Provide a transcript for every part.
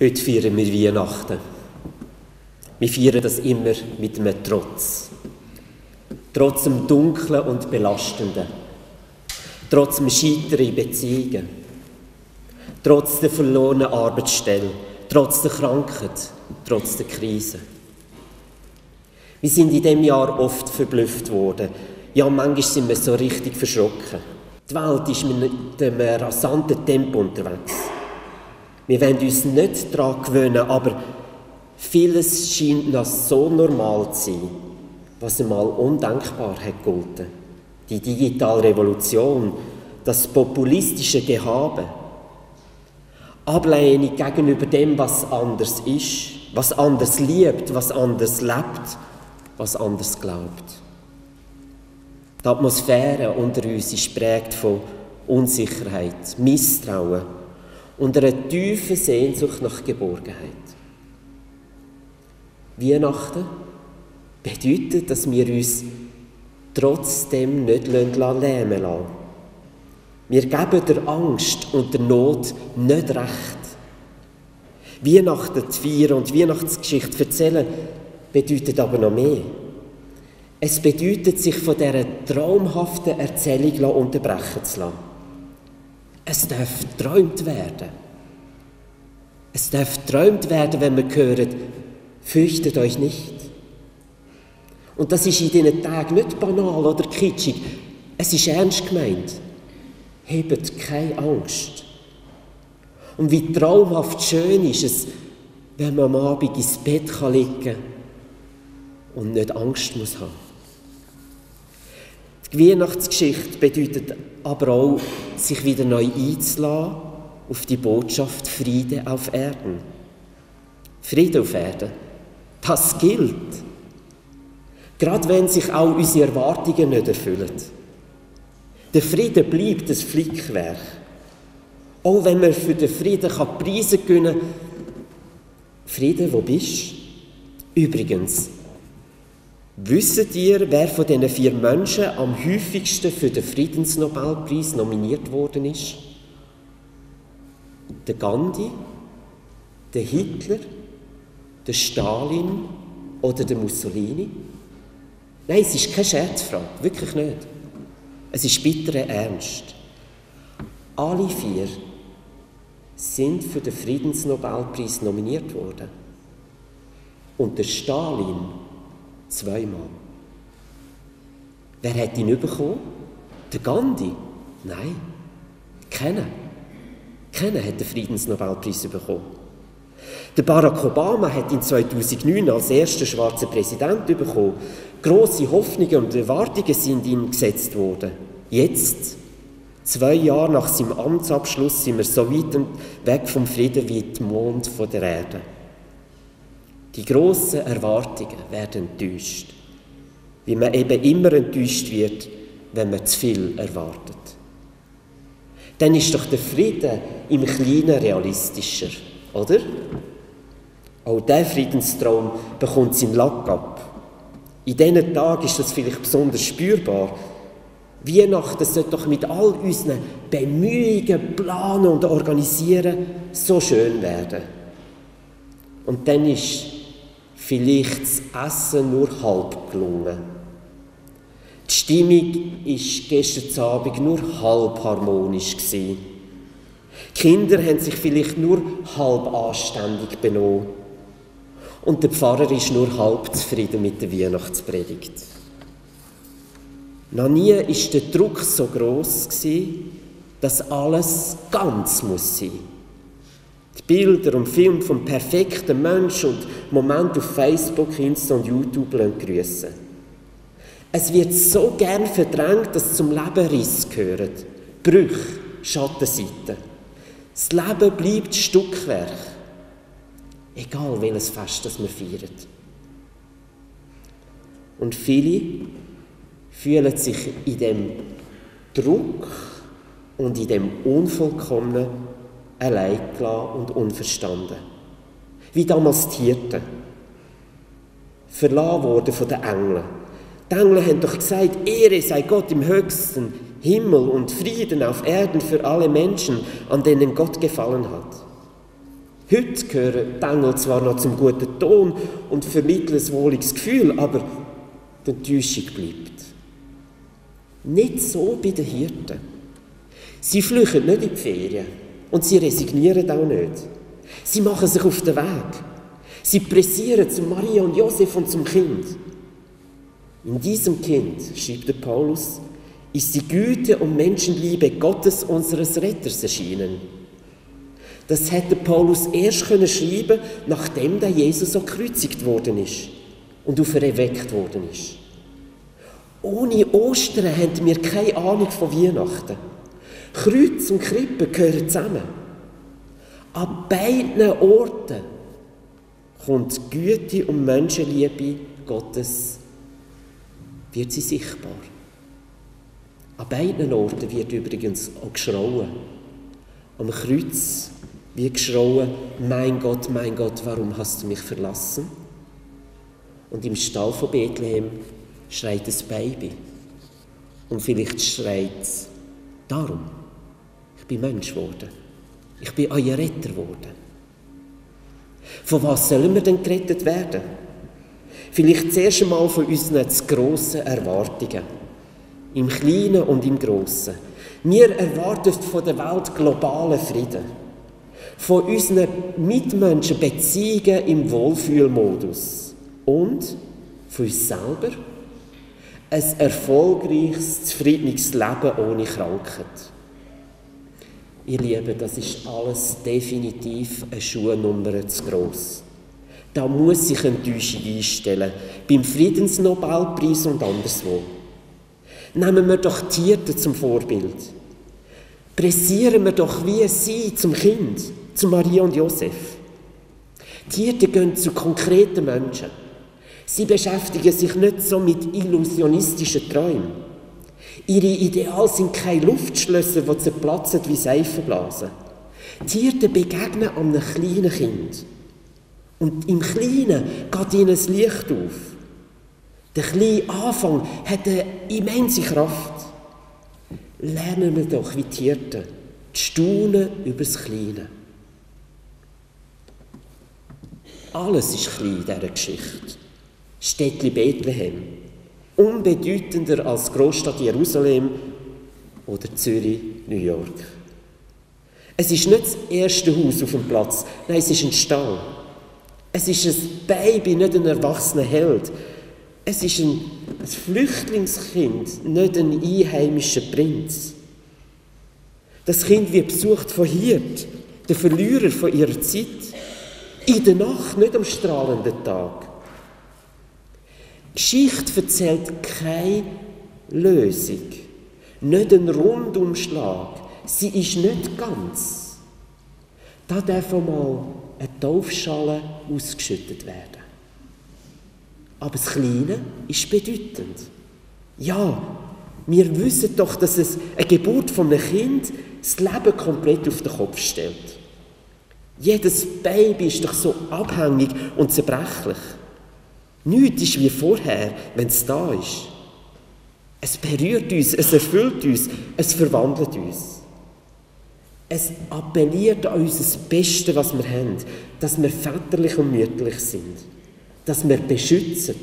Heute feiern wir Weihnachten. Wir feiern das immer mit einem Trotz. Trotz dem Dunklen und Belastenden. Trotz dem Scheitern in Beziehungen. Trotz der verlorenen Arbeitsstelle. Trotz der Krankheit. Trotz der Krise. Wir sind in diesem Jahr oft verblüfft worden. Ja, manchmal sind wir so richtig verschrocken. Die Welt ist mit einem rasanten Tempo unterwegs. Wir wollen uns nicht daran gewöhnen, aber vieles scheint noch so normal zu sein, was einmal undenkbar hat gelten. Die digitale Revolution, das populistische Gehabe, Ablehnung gegenüber dem, was anders ist, was anders liebt, was anders lebt, was anders glaubt. Die Atmosphäre unter uns ist prägt von Unsicherheit, Misstrauen, und einer tiefen Sehnsucht nach Geborgenheit. Weihnachten bedeutet, dass wir uns trotzdem nicht lähmen lassen. Wir geben der Angst und der Not nicht recht. Weihnachten zu feiern und Weihnachtsgeschichte zu erzählen, bedeutet aber noch mehr. Es bedeutet, sich von dieser traumhaften Erzählung unterbrechen zu lassen. Es darf träumt werden. Es darf träumt werden, wenn wir hören, fürchtet euch nicht. Und das ist in diesen Tagen nicht banal oder kitschig. Es ist ernst gemeint. Hebt keine Angst. Und wie traumhaft schön ist es, wenn man am Abend ins Bett liegen kann und nicht Angst muss haben. Die Weihnachtsgeschichte bedeutet aber auch, sich wieder neu einzulassen auf die Botschaft Friede auf Erden. Friede auf Erden, das gilt. Gerade wenn sich auch unsere Erwartungen nicht erfüllen. Der Friede bleibt das Flickwerk. Auch wenn man für den Frieden Preise gewinnen kann. Friede, wo bist du? Übrigens, Wisst ihr, wer von diesen vier Menschen am häufigsten für den Friedensnobelpreis nominiert worden ist? Der Gandhi, der Hitler, der Stalin oder der Mussolini? Nein, es ist keine Scherzfrage, wirklich nicht. Es ist bitterer Ernst. Alle vier sind für den Friedensnobelpreis nominiert worden. Und der Stalin Zweimal. Wer hat ihn bekommen? Der Gandhi? Nein. Kennen. Kennen hat den Friedensnobelpreis bekommen. Der Barack Obama hat ihn 2009 als erster schwarzer Präsident bekommen. Grosse Hoffnungen und Erwartungen sind ihm gesetzt worden. Jetzt, zwei Jahre nach seinem Amtsabschluss, sind wir so weit weg vom Frieden wie der Mond von der Erde. Die grossen Erwartungen werden enttäuscht, wie man eben immer enttäuscht wird, wenn man zu viel erwartet. Dann ist doch der Frieden im Kleinen realistischer, oder? Auch der Friedenstraum bekommt seinen Lack ab. In diesen Tagen ist das vielleicht besonders spürbar. Weihnachten sollte doch mit all unseren Bemühungen, Planen und Organisieren so schön werden. Und dann ist vielleicht das Essen nur halb gelungen. Die Stimmung war gestern Abend nur halb harmonisch. Die Kinder haben sich vielleicht nur halb anständig benommen. Und der Pfarrer ist nur halb zufrieden mit der Weihnachtspredigt. Noch nie war der Druck so groß, dass alles ganz muss sein muss. Die Bilder und Filme vom perfekten Menschen und Momente auf Facebook, Insta und YouTube grüßen. Es wird so gern verdrängt, dass zum Leben Riss gehört. Brüche, Schattenseiten. Das Leben bleibt Stückwerk. Egal welches Fest das wir feiern. Und viele fühlen sich in dem Druck und in dem Unvollkommenen allein gelassen und unverstanden. Wie damals die Hirten. Verlassen worden von den Engeln. Die Engel haben doch gesagt, Ehre sei Gott im höchsten Himmel und Frieden auf Erden für alle Menschen, an denen Gott gefallen hat. Heute gehören die Engel zwar noch zum guten Ton und vermitteln ein wohliges Gefühl, aber die Enttäuschung bleibt. Nicht so bei den Hirten. Sie flüchten nicht in die Ferien und sie resignieren auch nicht. Sie machen sich auf den Weg. Sie pressieren zu Maria und Josef und zum Kind. In diesem Kind, schreibt Paulus, ist die Güte und Menschenliebe Gottes unseres Retters erschienen. Das hätte Paulus erst können schreiben, nachdem der Jesus so gekreuzigt worden ist und auferweckt worden ist. Ohne Ostern haben wir keine Ahnung von Weihnachten. Kreuz und Krippe gehören zusammen. An beiden Orten kommt Güte und Menschenliebe Gottes, wird sie sichtbar. An beiden Orten wird übrigens auch geschrauen. Am Kreuz wie geschrauen, mein Gott, mein Gott, warum hast du mich verlassen? Und im Stall von Bethlehem schreit das Baby. Und vielleicht schreit es, darum, bin Mensch geworden. Ich bin euer Retter geworden. Von was sollen wir denn gerettet werden? Vielleicht zuerst einmal von unseren zu grossen Erwartungen. Im Kleinen und im Grossen. Wir erwarten von der Welt globalen Frieden. Von unseren Mitmenschen Beziehungen im Wohlfühlmodus. Und von uns selber ein erfolgreiches, zufriedenes Leben ohne Krankheit. Ihr Lieben, das ist alles definitiv eine Schuhnummer zu gross. Da muss sich Enttäuschung einstellen, beim Friedensnobelpreis und anderswo. Nehmen wir doch Tiere zum Vorbild. Pressieren wir doch wie sie zum Kind, zu Maria und Josef. Tiere gehen zu konkreten Menschen. Sie beschäftigen sich nicht so mit illusionistischen Träumen. Ihre Ideale sind keine Luftschlösser, die zerplatzen wie Seifenblasen. Tiere begegnen einem kleinen Kind. Und im Kleinen geht ihnen das Licht auf. Der kleine Anfang hat eine immense Kraft. Lernen wir doch wie Hirten, zu staunen über das Kleine. Alles ist klein in dieser Geschichte. Städtli Bethlehem, unbedeutender als Großstadt Jerusalem oder Zürich, New York. Es ist nicht das erste Haus auf dem Platz, nein, es ist ein Stall. Es ist ein Baby, nicht ein erwachsener Held. Es ist ein, ein Flüchtlingskind, nicht ein einheimischer Prinz. Das Kind wird besucht von Hirt, der Verlierer von ihrer Zeit. In der Nacht, nicht am strahlenden Tag. Geschichte erzählt keine Lösung, nicht einen Rundumschlag. Sie ist nicht ganz. Da darf einmal eine Taufschale ausgeschüttet werden. Aber das Kleine ist bedeutend. Ja, wir wissen doch, dass es eine Geburt von einem Kind das Leben komplett auf den Kopf stellt. Jedes Baby ist doch so abhängig und zerbrechlich. Nichts ist wie vorher, wenn es da ist. Es berührt uns, es erfüllt uns, es verwandelt uns. Es appelliert an uns das Beste, was wir haben, dass wir väterlich und mütterlich sind, dass wir beschützen,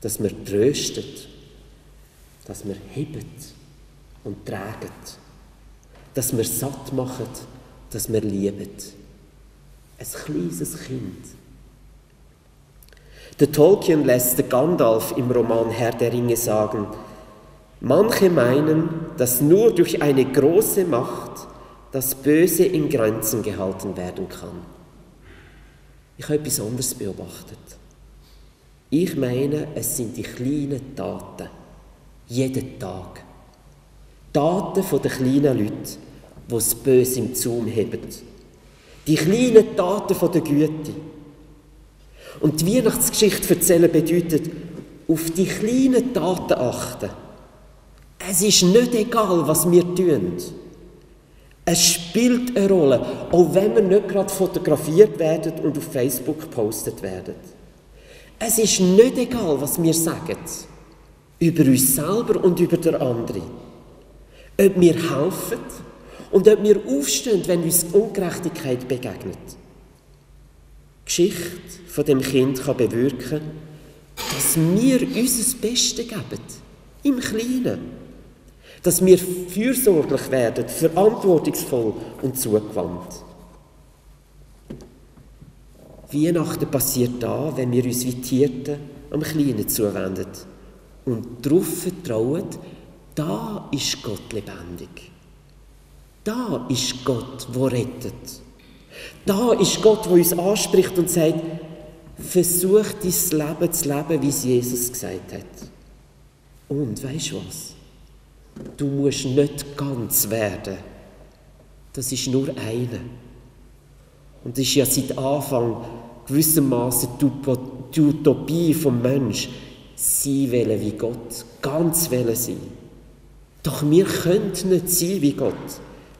dass wir trösten, dass wir heben und tragen, dass wir satt machen, dass wir lieben. Ein kleines Kind der Tolkien lässt der Gandalf im Roman Herr der Ringe sagen, manche meinen, dass nur durch eine große Macht das Böse in Grenzen gehalten werden kann. Ich habe etwas anderes beobachtet. Ich meine, es sind die kleinen Taten, jeden Tag. Taten von den kleinen Leuten, die das Böse im Zaum heben. Die kleinen Taten von der Güte und die Weihnachtsgeschichte erzählen bedeutet, auf die kleinen Taten achten. Es ist nicht egal, was wir tun. Es spielt eine Rolle, auch wenn wir nicht gerade fotografiert werden und auf Facebook gepostet werden. Es ist nicht egal, was wir sagen. Über uns selber und über den anderen. Ob wir helfen und ob wir aufstehen, wenn uns Ungerechtigkeit begegnet. Geschichte von dem Kind kann bewirken, dass wir unser Bestes geben, im Kleinen. Dass wir fürsorglich werden, verantwortungsvoll und zugewandt. Weihnachten passiert da, wenn wir uns wie Tierten am Kleinen zuwenden und darauf vertrauen, da ist Gott lebendig. Da ist Gott, wo rettet. Da ist Gott, wo uns anspricht und sagt, versuch dein Leben zu leben, wie es Jesus gesagt hat. Und weißt du was? Du musst nicht ganz werden. Das ist nur eine. Und das ist ja seit Anfang gewissermaßen die Utopie vom Mensch. Sie wollen wie Gott, ganz wollen sein. Doch wir können nicht sein wie Gott.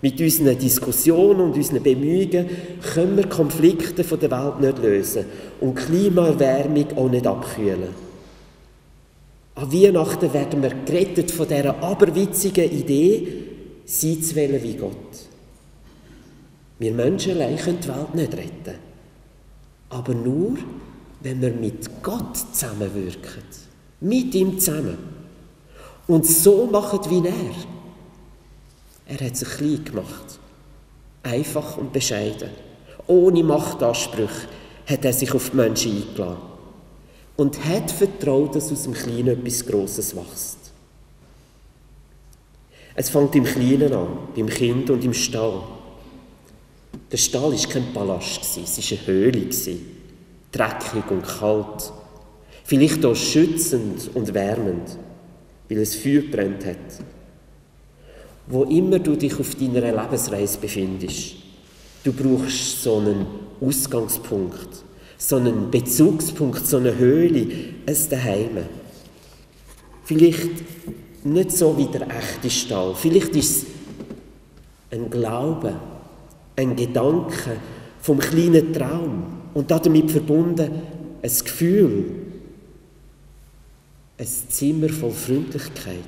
Mit unseren Diskussionen und unseren Bemühungen können wir Konflikte der Welt nicht lösen und Klimaerwärmung auch nicht abkühlen. An Weihnachten werden wir gerettet von dieser aberwitzigen Idee, sein zu wollen wie Gott. Wir Menschen allein können die Welt nicht retten. Aber nur, wenn wir mit Gott zusammenwirken. Mit ihm zusammen. Und so machen wie er. Er hat sich klein gemacht. Einfach und bescheiden. Ohne Machtansprüche hat er sich auf die Menschen eingeladen. Und hat vertraut, dass aus dem Kleinen etwas Grosses wächst. Es fängt im Kleinen an, beim Kind und im Stall. Der Stall war kein Palast, es war eine Höhle. Dreckig und kalt. Vielleicht auch schützend und wärmend, weil es Feuer brennt hat wo immer du dich auf deiner Lebensreise befindest. Du brauchst so einen Ausgangspunkt, so einen Bezugspunkt, so eine Höhle, ein Daheim. Vielleicht nicht so wie der echte Stall, vielleicht ist es ein Glaube, ein Gedanke vom kleinen Traum und damit verbunden ein Gefühl, ein Zimmer voll Freundlichkeit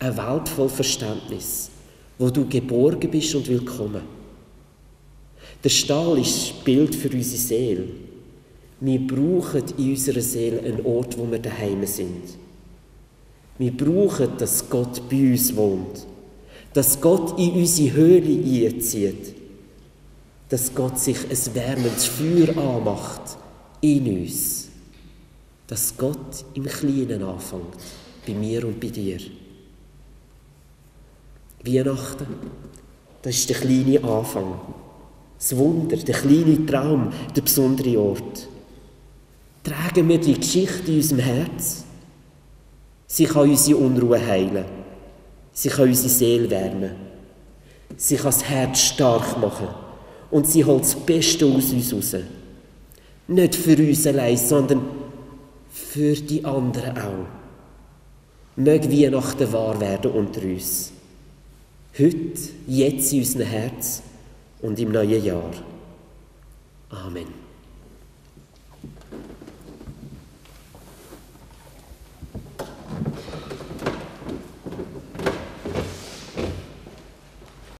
eine Welt voll Verständnis, wo du geborgen bist und willkommen. Der Stall ist das Bild für unsere Seele. Wir brauchen in unserer Seele einen Ort, wo wir daheim sind. Wir brauchen, dass Gott bei uns wohnt, dass Gott in unsere Höhle einzieht, dass Gott sich ein wärmendes Feuer anmacht in uns, dass Gott im Kleinen anfängt, bei mir und bei dir. Weihnachten, das ist der kleine Anfang. Das Wunder, der kleine Traum, der besondere Ort. Tragen wir die Geschichte in unserem Herz. Sie kann unsere Unruhe heilen. Sie kann unsere Seele wärmen. Sie kann das Herz stark machen. Und sie holt das Beste aus uns raus. Nicht für uns allein, sondern für die anderen auch. Möge Weihnachten wahr werden unter uns. Heute, jetzt in unserem Herz und im neuen Jahr. Amen.